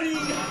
Daddy!